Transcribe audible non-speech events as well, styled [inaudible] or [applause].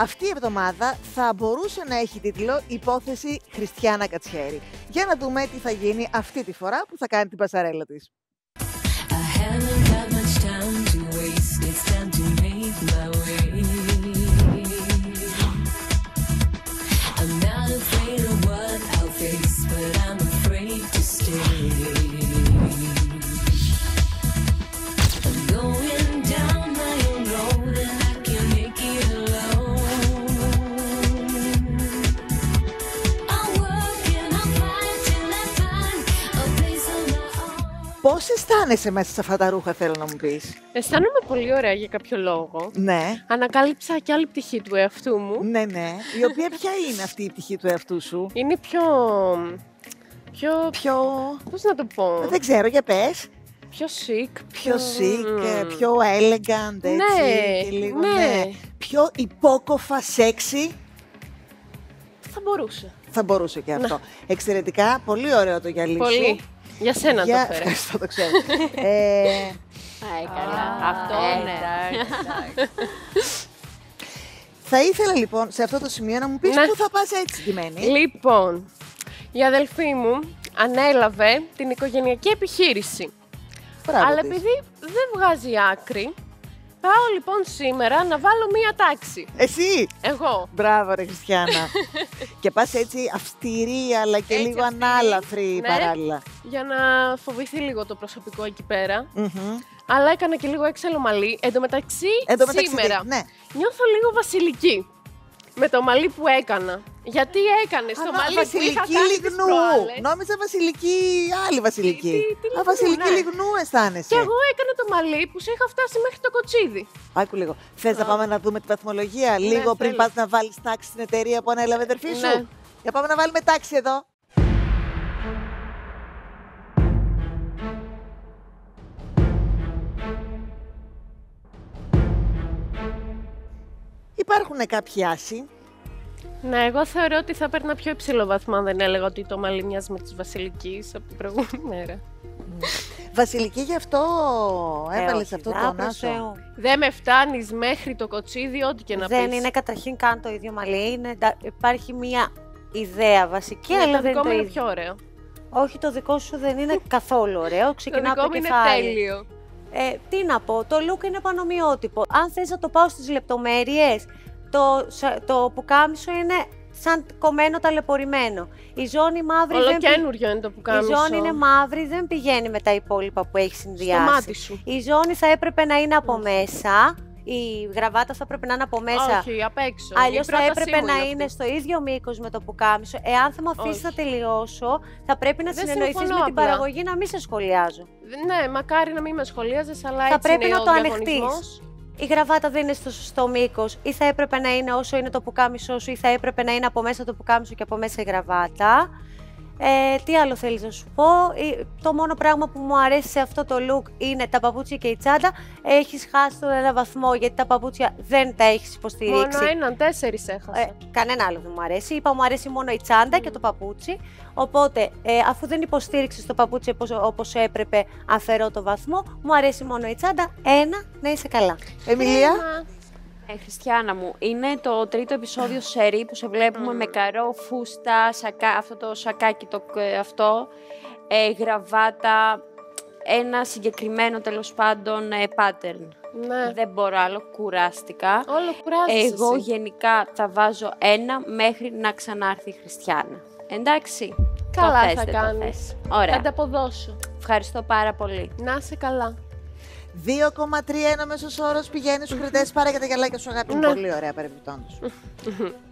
Αυτή η εβδομάδα θα μπορούσε να έχει τίτλο «Υπόθεση Χριστιανά Κατσχέρη». Για να δούμε τι θα γίνει αυτή τη φορά που θα κάνει την πασαρέλα της. Own. Πώς αισθάνεσαι μέσα σε αυτά τα ρούχα, θέλω να μου πεις; Αισθάνομαι πολύ ωραία για κάποιο λόγο. Ναι, Ανακάλυψα και άλλη πτυχή του εαυτού μου. ναι, ναι. Η οποία ποια είναι αυτή η πτυχή του εαυτού σου; Είναι πιο... Πιο... Πιο... Πώς να το πω... Δεν ξέρω, για πες. Πιο chic. Πιο chic, ε, Μμμ. πιο elegant, έτσι. Ναι, και λίγο, ναι. Πιο υπόκοφα σεξι. Θα μπορούσε. Θα μπορούσε και αυτό. Εξαιρετικά, πολύ ωραίο το γυαλί σου. Πολύ. Για σένα Για- το φέρα. Ευχαριστώ, το ξέρω. ε, Άι, καλά. Αυτό ναι. θα ήθελα λοιπόν σε αυτό το σημείο να μου πεις Ναι. πού θα πας έτσι ντυμένη. Λοιπόν, η αδελφή μου ανέλαβε την οικογενειακή επιχείρηση. Μπράβο Αλλά της. επειδή δεν βγάζει άκρη, πάω λοιπόν σήμερα να βάλω μία τάξη. Εσύ! Εγώ. Μπράβο ρε Χριστιανά. [laughs] και πας έτσι αυστηρή αλλά και Έτσι λίγο αυστηρή, ανάλαφρη ναι. παράλληλα. Για να φοβηθεί λίγο το προσωπικό εκεί πέρα. Μμμ. Αλλά έκανα και λίγο έξαλλο μαλλί. Εν τω μεταξύ, Εν τω μεταξύ, σήμερα ναι. νιώθω λίγο βασιλική. Με το μαλλί που έκανα. Γιατί έκανες το Α, μαλλί που είχα βασιλική κάνει τις λιγνού. προάλλες; Νόμιζα βασιλική, άλλη βασιλική. Τι- τι Α, λιγνού, βασιλική ναι. λιγνού αισθάνεσαι. Και εγώ έκανα το μαλλί που σου είχα φτάσει μέχρι το κοτσίδι. Άκου λίγο. Θες να πάμε να δούμε τη βαθμολογία λίγο πριν Ναι, θέλω. πας να βάλεις τάξη στην εταιρεία που ανέλαβε η αδερφή σου; Ναι. Για πάμε να βάλουμε τάξη εδώ. Υπάρχουν κάποιοι άσοι; Ναι, εγώ θεωρώ ότι θα παίρνα πιο υψηλό βαθμό αν δεν έλεγα ότι το μαλλί μοιάζει με της Βασιλικής από την προηγούμενη μέρα. Βασιλική, γι' αυτό έβαλες όχι, αυτό δα, το προς νάσο. Θεού. Δεν με φτάνεις μέχρι το κοτσίδι, ό,τι και να Δεν πεις. είναι καταρχήν καν το ίδιο μαλλί. Είναι, τα- υπάρχει μία ιδέα βασική, Ναι, αλλά το δεν δικό είναι μου το είναι ίδιο. πιο ωραίο. Όχι, το δικό σου δεν είναι καθόλου ωραίο. Το Ξεκινά δικό από μου το είναι κεφάλι. τέλειο. Ε, τι να πω, το look είναι πανομοιότυπο. Αν θες να το πάω στις λεπτομέρειες, το, σα- το πουκάμισο είναι σαν κομμένο ταλαιπωρημένο. Η ζώνη μαύρη δεν πη- Ολοκένουργιο είναι το που η κάνω. ζώνη είναι μαύρη, δεν πηγαίνει με τα υπόλοιπα που έχει συνδυάσει. Στο μάτι σου. Η ζώνη θα έπρεπε να είναι από μέσα. Η γραβάτα θα έπρεπε να είναι από μέσα. Όχι, απ' έξω. Αλλιώς Η θα πρότασή έπρεπε μου να αυτή. είναι στο ίδιο μήκος με το πουκάμισο. Εάν θα με αφήσεις να Όχι. τελειώσω, θα πρέπει να Δεν συνεννοηθείς με συμφωνώ την απλά. παραγωγή να μην σε σχολιάζω. Ναι, μακάρι να μην με σχολίαζες, αλλά Θα έτσι πρέπει είναι να ο το διαγωνισμός. ανεχτείς. Η γραβάτα δεν είναι στο σωστό μήκος, ή θα έπρεπε να είναι όσο είναι το πουκάμισό σου, ή θα έπρεπε να είναι από μέσα το πουκάμισο και από μέσα η γραβάτα. Ε, τι άλλο θέλεις να σου πω; Ε, Το μόνο πράγμα που μου αρέσει σε αυτό το look είναι τα παπούτσια και η τσάντα. Έχεις χάσει τον ένα βαθμό γιατί τα παπούτσια δεν τα έχεις υποστηρίξει. Μόνο έναν, τέσσερις έχασα. Ε, κανένα άλλο δεν μου αρέσει. Είπα μου αρέσει μόνο η τσάντα και το παπούτσι. Οπότε, ε, αφού δεν υποστήριξες το παπούτσι όπως, όπως έπρεπε, αφαιρώ το βαθμό. Μου αρέσει μόνο η τσάντα. Ένα, να είσαι καλά. Εμιλία. Έμα. Ε, Χριστιανά μου, είναι το τρίτο επεισόδιο σερί που σε βλέπουμε με καρό, φούστα, σακά, αυτό το σακάκι το, ε, αυτό, ε, γραβάτα, ένα συγκεκριμένο τέλος πάντων ε, pattern. Ναι. Δεν μπορώ άλλο, κουράστηκα. Όλο κουράζεσαι Εγώ εσύ. γενικά θα βάζω ένα μέχρι να ξανάρθει η Χριστιανά. Εντάξει. Καλά το θες, θα δεν το κάνεις. θες. Θα Ωραία. ανταποδώσω. Ευχαριστώ πάρα πολύ. Να είσαι καλά. 2,3 είναι ο μέσος όρος. Πηγαίνεις στου κριτέ, πάρε και τα γυαλάκια σου, αγάπη. μου. Ναι. Πολύ ωραία παρεμπιπτόντως. [laughs]